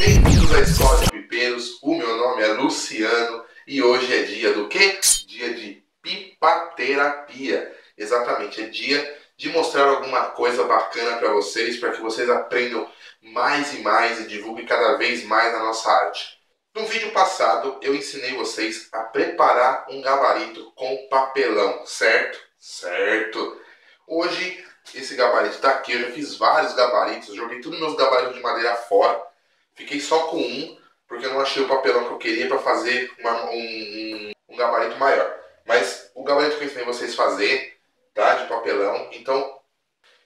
Bem-vindos à Escola de Pipeiros. O meu nome é Luciano e hoje é dia do quê? Dia de pipaterapia. Exatamente, é dia de mostrar alguma coisa bacana para vocês, para que vocês aprendam mais e mais e divulguem cada vez mais a nossa arte. No vídeo passado, eu ensinei vocês a preparar um gabarito com papelão, certo? Certo! Hoje, esse gabarito está aqui, eu já fiz vários gabaritos, joguei todos meus gabaritos de madeira fora, fiquei só com um, porque eu não achei o papelão que eu queria para fazer uma, um, um, gabarito maior. Mas o gabarito que eu ensinei vocês fazer, tá? De papelão. Então,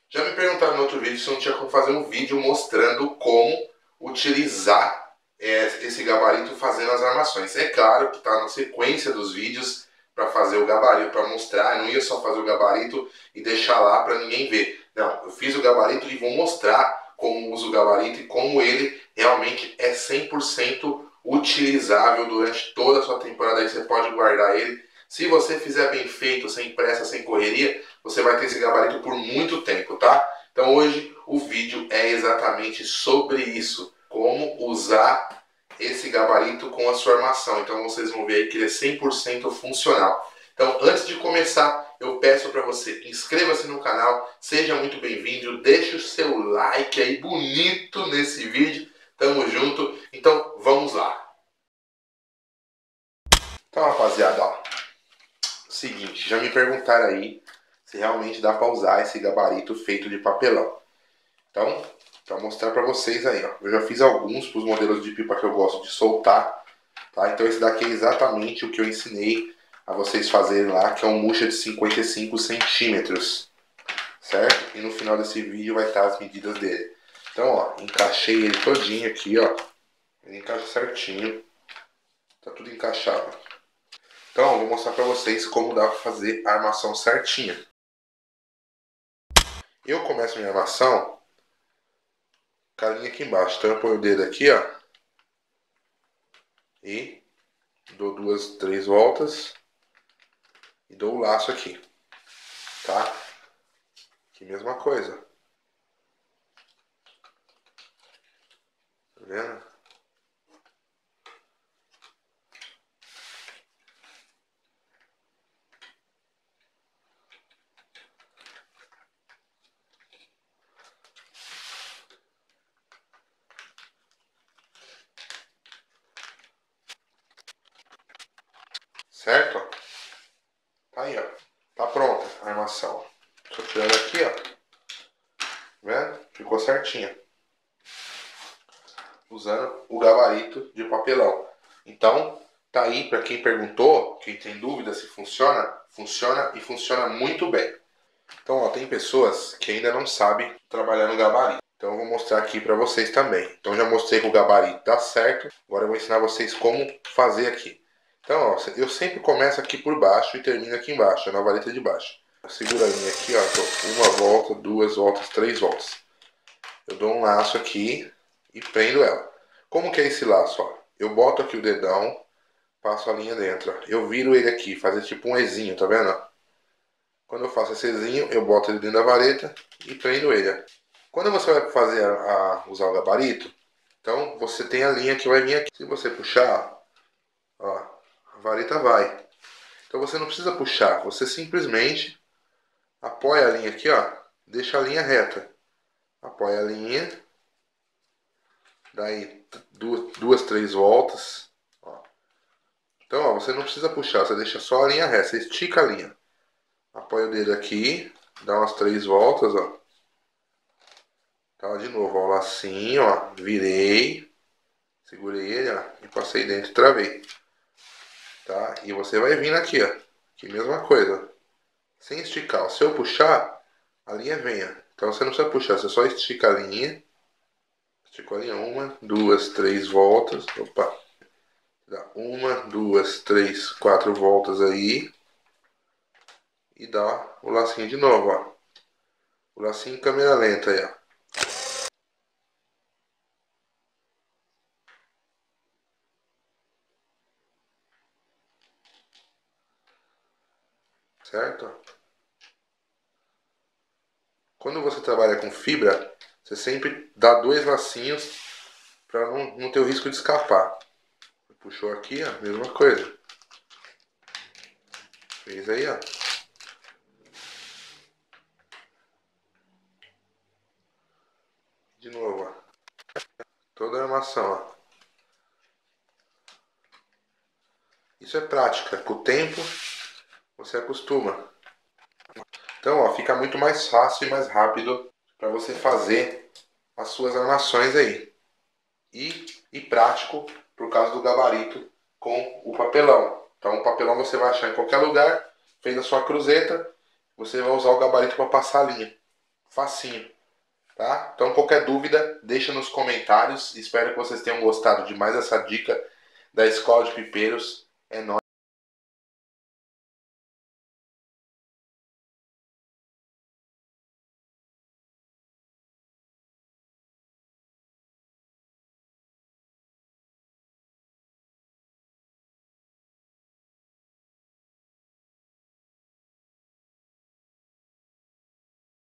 já me perguntaram no outro vídeo se eu não tinha como fazer um vídeo mostrando como utilizar é, esse gabarito fazendo as armações. É claro que está na sequência dos vídeos para fazer o gabarito, para mostrar. Eu não ia só fazer o gabarito e deixar lá para ninguém ver. Não, eu fiz o gabarito e vou mostrar como uso o gabarito e como ele realmente é 100% utilizável durante toda a sua temporada. Aí você pode guardar ele se você fizer bem feito, sem pressa, sem correria, você vai ter esse gabarito por muito tempo, tá? Então hoje o vídeo é exatamente sobre isso, como usar esse gabarito com a sua armação. Então vocês vão ver que ele é 100% funcional. Então antes de começar, eu peço para você, inscreva-se no canal, seja muito bem-vindo, deixe o seu like aí bonito nesse vídeo. Tamo junto. Então vamos lá. Então rapaziada, ó, Seguinte, já me perguntaram aí se realmente dá para usar esse gabarito feito de papelão. Então, para mostrar para vocês aí, ó. Eu já fiz alguns para os modelos de pipa que eu gosto de soltar, tá? Então esse daqui é exatamente o que eu ensinei a vocês fazerem lá, que é um murcha de 55 centímetros, certo? E no final desse vídeo vai estar as medidas dele. Então, ó, encaixei ele todinho aqui, ó. Ele encaixa certinho. Tá tudo encaixado. Então, vou mostrar para vocês como dá para fazer a armação certinha. Eu começo minha armação com a linha aqui embaixo. Então eu ponho o dedo aqui, ó. E dou duas, três voltas. E dou o laço aqui. Tá? Aqui mesma coisa. Tá vendo? Certo? Tá aí, ó. Tá pronta a armação. Tô tirando aqui, ó. Vendo? Ficou certinha. Usando o gabarito de papelão. Então, tá aí para quem perguntou, quem tem dúvida se funciona, funciona e funciona muito bem. Então, ó, tem pessoas que ainda não sabem trabalhar no gabarito. Então, eu vou mostrar aqui para vocês também. Então, já mostrei que o gabarito dá certo. Agora eu vou ensinar vocês como fazer aqui. Então, ó, eu sempre começo aqui por baixo e termino aqui embaixo, na vareta de baixo. Segura a linha aqui, ó, uma volta, duas voltas, três voltas. Eu dou um laço aqui e prendo ela. Como que é esse laço, ó? Eu boto aqui o dedão, passo a linha dentro, ó. Eu viro ele aqui, fazer tipo um Ezinho, tá vendo? Quando eu faço esse Ezinho, eu boto ele dentro da vareta e prendo ele. Quando você vai fazer a, a usar o gabarito, então você tem a linha que vai vir aqui. Se você puxar, ó, vareta vai. Então você não precisa puxar, você simplesmente apoia a linha aqui, ó, deixa a linha reta. Apoia a linha, daí duas, duas três voltas. Ó. Então, ó, você não precisa puxar, você deixa só a linha reta, você estica a linha. Apoia o dedo aqui, dá umas três voltas, ó. Tá, de novo, ó, lacinho, ó, virei, segurei ele, ó, e passei dentro e travei tá? E você vai vindo aqui, ó, que mesma coisa, sem esticar. Se eu puxar, a linha venha. Então você não precisa puxar, você só estica a linha. Esticou a linha uma, duas, três voltas. Opa! Dá uma, duas, três, quatro voltas aí. E dá o lacinho de novo, ó. O lacinho em câmera lenta aí, ó. Certo? Quando você trabalha com fibra, você sempre dá dois lacinhos para não, não ter o risco de escapar. Puxou aqui, ó, mesma coisa. Fez aí, ó. De novo, ó. Toda a armação, ó. Isso é prática. Com o tempo, você acostuma. Então, ó, fica muito mais fácil e mais rápido para você fazer as suas armações aí. E, e prático por causa do gabarito com o papelão. Então, o papelão você vai achar em qualquer lugar. Fez a sua cruzeta, você vai usar o gabarito para passar a linha. Facinho. Tá? Então, qualquer dúvida, deixa nos comentários. Espero que vocês tenham gostado de mais essa dica da Escola de Pipeiros. É nóis.